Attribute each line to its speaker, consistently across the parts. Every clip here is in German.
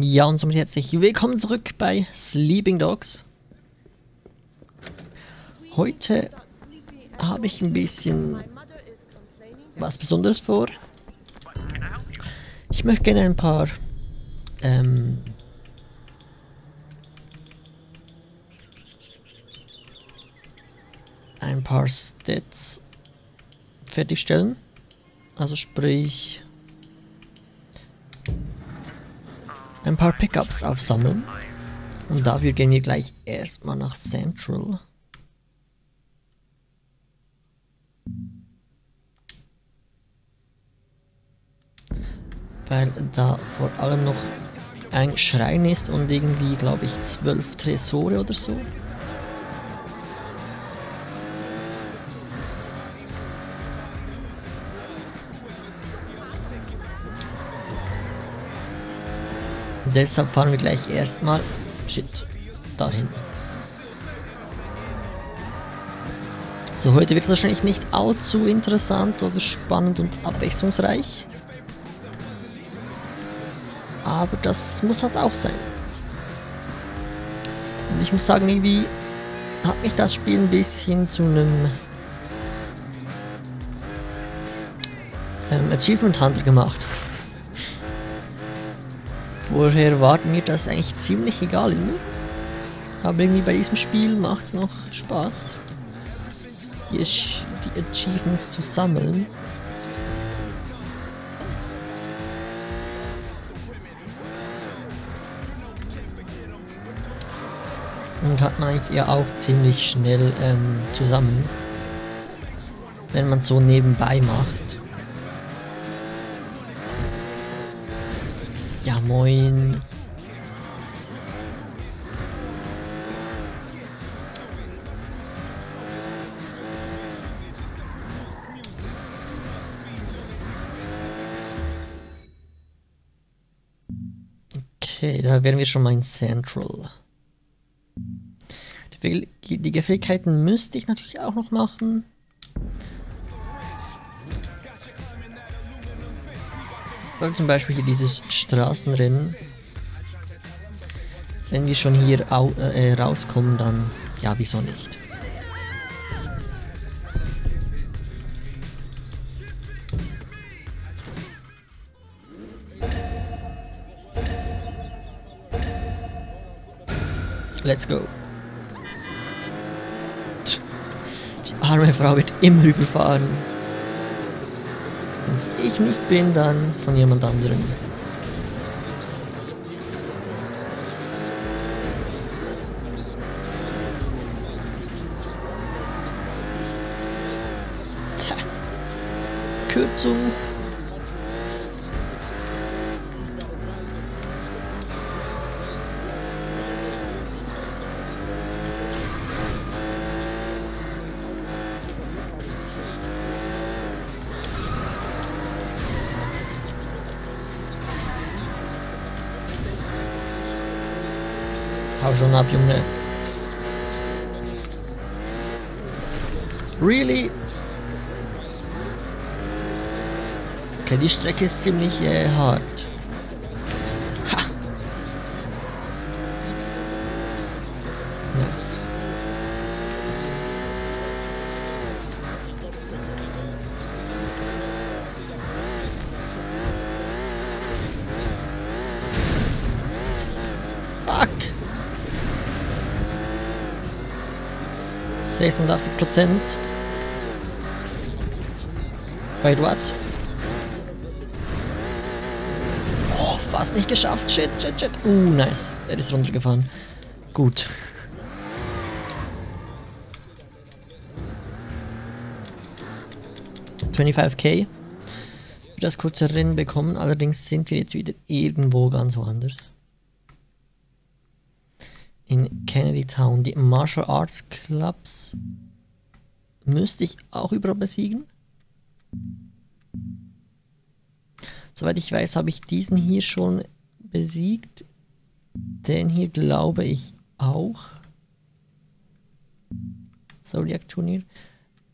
Speaker 1: Ja, und somit herzlich willkommen zurück bei Sleeping Dogs. Heute habe ich ein bisschen was Besonderes vor. Ich möchte gerne ein paar ähm, ein paar Stats fertigstellen. Also sprich ein paar Pickups aufsammeln. Und dafür gehen wir gleich erstmal nach Central. Weil da vor allem noch ein Schrein ist und irgendwie, glaube ich, zwölf Tresore oder so. Deshalb fahren wir gleich erstmal shit dahin. So, heute wird es wahrscheinlich nicht allzu interessant oder spannend und abwechslungsreich. Aber das muss halt auch sein. Und ich muss sagen, irgendwie hat mich das Spiel ein bisschen zu einem ähm, Achievement Hunter gemacht. Vorher war mir das eigentlich ziemlich egal immer. Aber irgendwie bei diesem Spiel macht es noch Spaß, die, die Achievements zu sammeln. Und hat man eigentlich ja auch ziemlich schnell ähm, zusammen, wenn man so nebenbei macht. Ja, moin. Okay, da wären wir schon mal in Central. Die, die Fähigkeiten müsste ich natürlich auch noch machen. Weil zum Beispiel hier dieses Straßenrennen. Wenn wir schon hier äh, rauskommen, dann ja, wieso nicht? Let's go. Die arme Frau wird immer überfahren. Ich nicht bin, dann von jemand anderem. Tja. Kürzung Schon ab, Junge. Really? Okay, die Strecke ist ziemlich äh, hart. 86 Prozent. Wait, what? Oh, fast nicht geschafft. Shit, shit, shit. Uh, nice. Er ist runtergefahren. Gut. ...25k... ...für das kurze Rennen bekommen. Allerdings sind wir jetzt wieder irgendwo ganz woanders in Kennedy Town. Die Martial Arts Clubs müsste ich auch überall besiegen. Soweit ich weiß, habe ich diesen hier schon besiegt. Den hier glaube ich auch. Zodiac Turnier.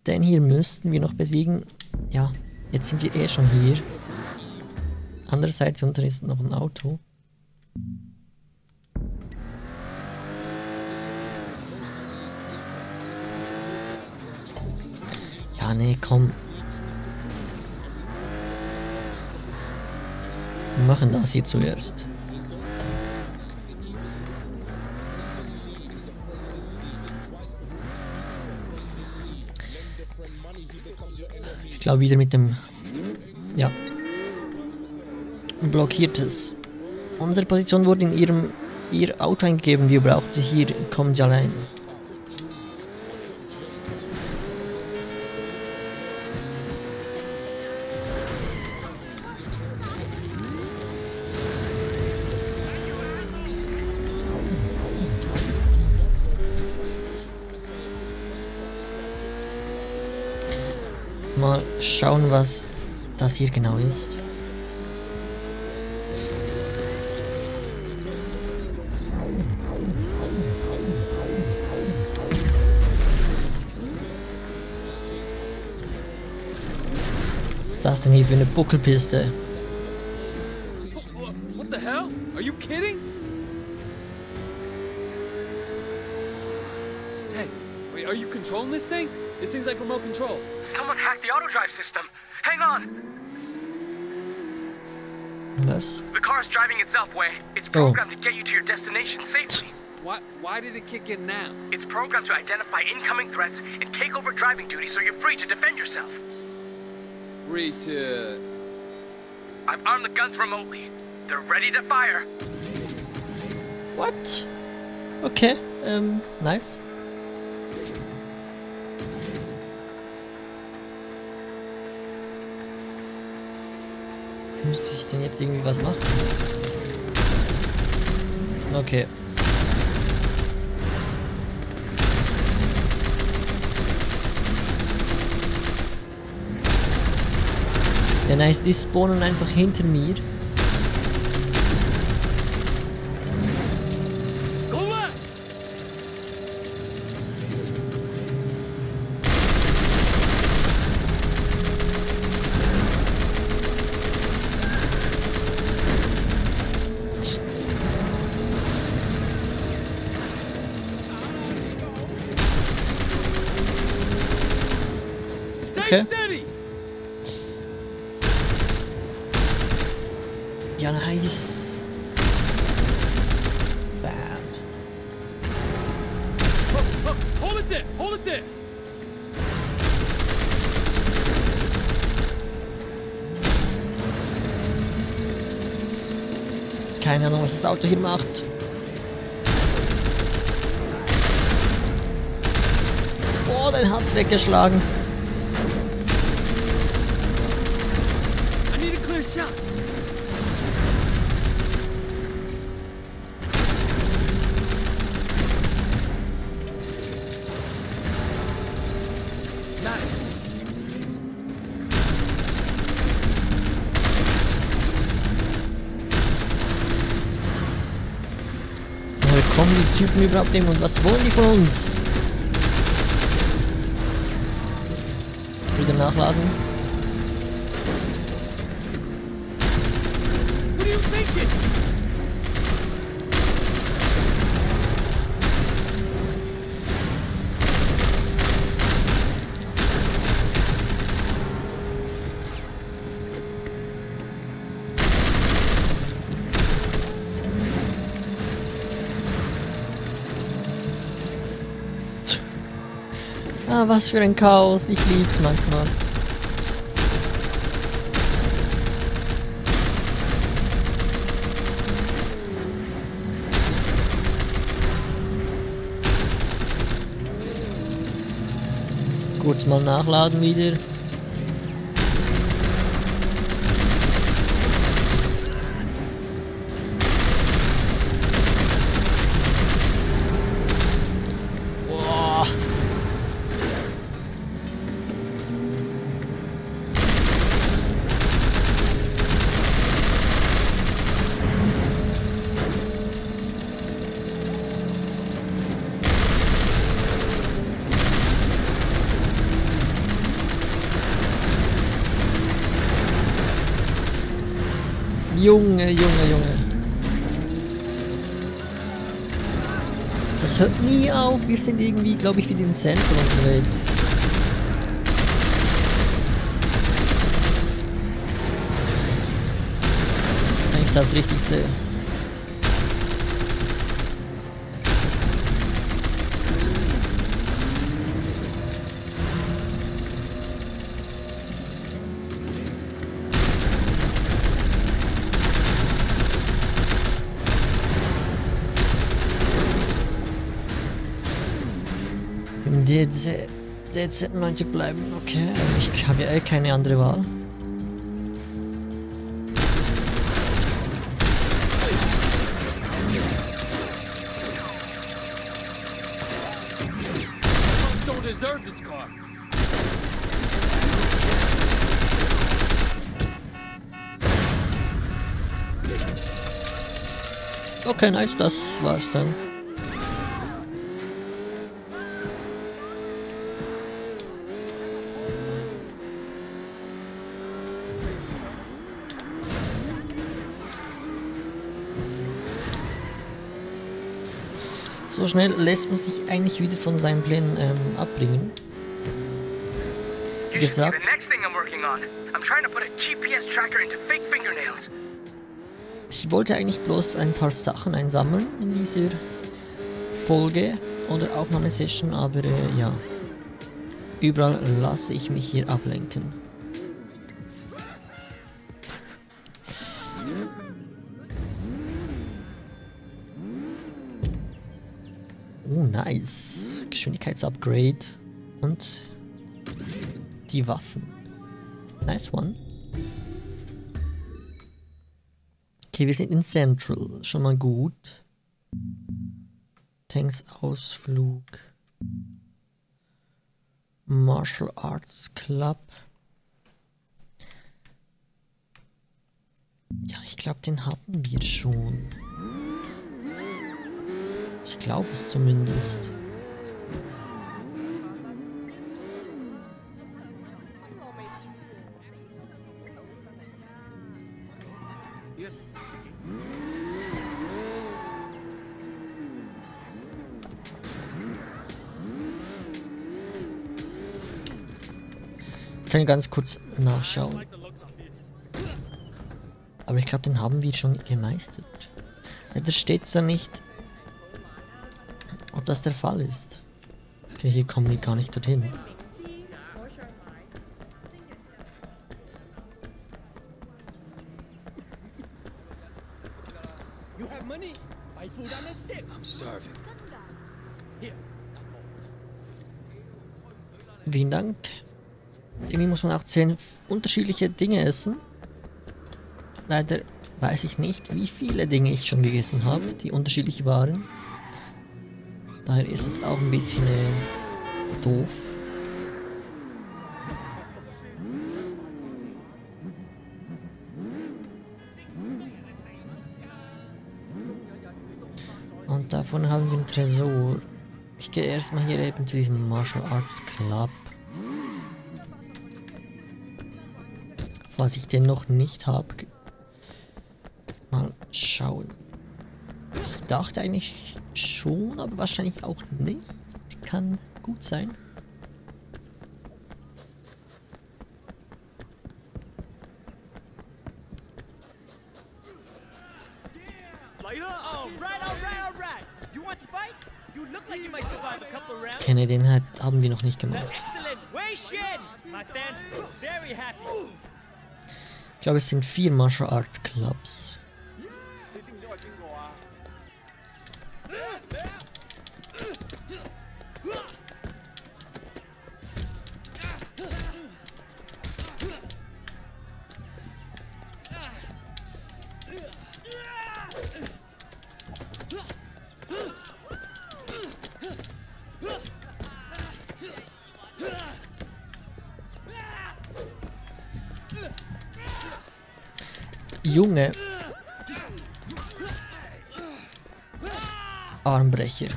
Speaker 1: Den hier müssten wir noch besiegen. Ja, jetzt sind wir eh schon hier. Andererseits unten ist noch ein Auto. Ja, nee, komm. Wir machen das hier zuerst. Ich glaube wieder mit dem... Ja. Blockiertes. Unsere Position wurde in ihrem ihr Auto eingegeben. Wir brauchen sie hier. Kommen Sie allein. Schauen, was das hier genau ist. Was ist das denn hier für eine Buckelpiste?
Speaker 2: What the hell? Are you kidding? Hey, are you controlling this thing? This thing's like remote control.
Speaker 3: Someone hacked the auto drive system. Hang on.
Speaker 1: Was?
Speaker 3: The car's driving itself, Way. It's
Speaker 1: Oh.
Speaker 3: programmed to get you to your destination safely.
Speaker 2: Why, why did it kick in now?
Speaker 3: It's programmed to identify incoming threats and take over driving duty so you're free to defend yourself.
Speaker 2: Free to...
Speaker 3: I've armed the guns remotely. They're ready to fire.
Speaker 1: What? Okay, ähm, nice. Muss ich denn jetzt irgendwie was machen? Okay. Ja, nice, die spawnen einfach hinter mir.
Speaker 2: Steady!
Speaker 1: Ja, nice. Bam.
Speaker 2: Hold it there, hold it there!
Speaker 1: Keine Ahnung, was das Auto hier macht. Boah, den hat's weggeschlagen. Woher kommen die Typen überhaupt hin und was wollen die von uns? Wieder nachladen. Ah, was für ein Chaos. Ich lieb's manchmal. Kurz mal nachladen wieder. Junge, Junge, Junge. Das hört nie auf. Wir sind irgendwie, glaube ich, wie den Zentrum unterwegs. Wenn ich das richtig sehe. DZ, DZ90 bleiben, okay. Ich habe ja eh keine andere Wahl. Okay, nice, das war's dann. So schnell lässt man sich eigentlich wieder von seinen Plänen ähm, abbringen.
Speaker 3: See
Speaker 1: Gesagt. Ich wollte eigentlich bloß ein paar Sachen einsammeln in dieser Folge oder Aufnahmesession, aber äh, ja. Überall lasse ich mich hier ablenken. Geschwindigkeitsupgrade und die Waffen. Nice one. Okay, wir sind in Central. Schon mal gut. Tanks Ausflug. Martial Arts Club. Ja, ich glaube, den hatten wir schon. Ich glaube es zumindest. Ich kann ganz kurz nachschauen. Aber ich glaube, den haben wir schon gemeistert. Ja, da steht ja nicht, ob das der Fall ist. Okay, hier kommen wir gar nicht dorthin. Vielen Dank. Irgendwie muss man auch zehn unterschiedliche Dinge essen. Leider weiß ich nicht, wie viele Dinge ich schon gegessen habe, die unterschiedlich waren. Daher ist es auch ein bisschen äh, doof. Und davon haben wir einen Tresor. Ich gehe erstmal hier eben zu diesem Martial Arts Club. Falls ich den noch nicht habe. Mal schauen. Ich dachte eigentlich schon, aber wahrscheinlich auch nicht. Kann gut sein.
Speaker 4: Rounds.
Speaker 1: Kenne den hat, haben wir noch nicht gemacht. Glaube, es sind vier Martial Arts Clubs. Junge. Armbrecher.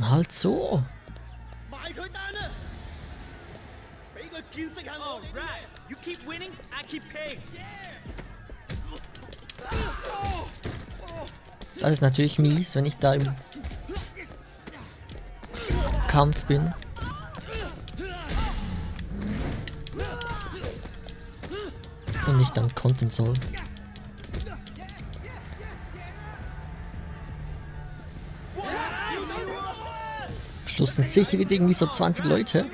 Speaker 1: Halt so. Das ist natürlich mies, wenn ich da im Kampf bin. Nicht dann kontern soll. Sind sicher wieder irgendwie so 20 Leute.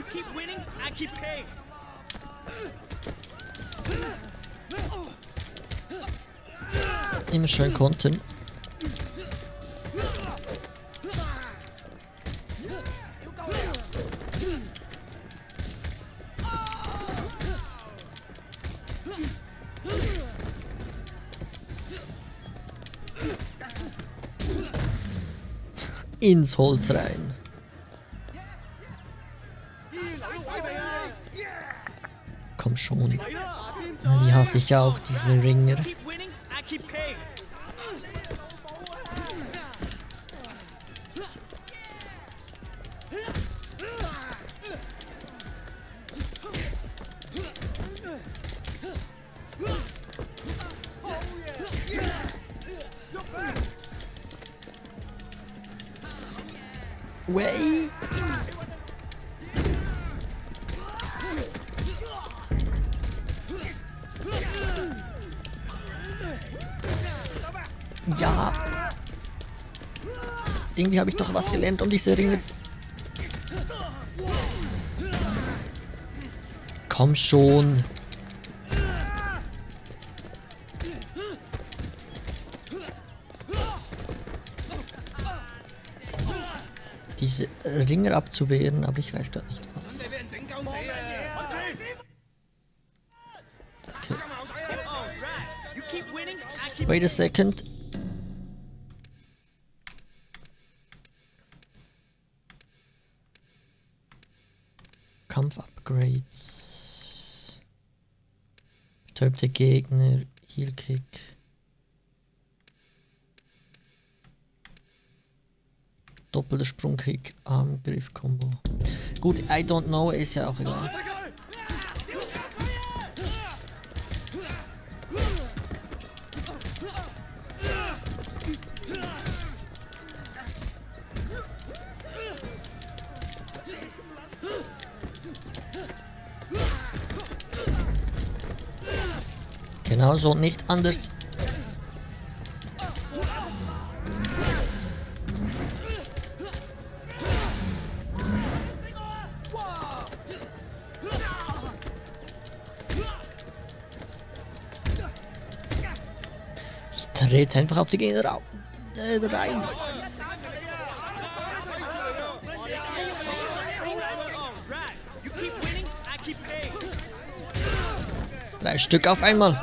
Speaker 1: Immer schön kontern. Ins Holz rein. Komm schon. Die hasse ich auch, diese Ringer. Way. Ja. Irgendwie habe ich doch was gelernt um diese Ringe. Komm schon. Diese Ringer abzuwehren, aber ich weiß gerade nicht was.
Speaker 4: Keep
Speaker 1: Wait a second. Kampf-Upgrades. Betäubte Gegner, Heal-Kick. Doppelter Sprungkick, Armgriff-Kombo. Gut, I don't know, ist ja auch egal. Genau so, nicht anders. Jetzt einfach auf die au- äh, rein. Drei Stück auf einmal.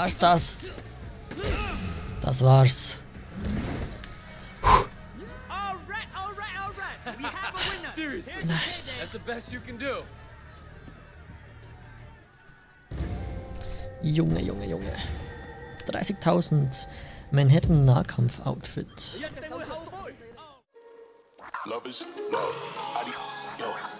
Speaker 1: War's das? Das war's.
Speaker 2: Do.
Speaker 1: Junge, Junge, Junge. 30.000 Manhattan Nahkampf-Outfit.
Speaker 5: Love is love. Adi- yo.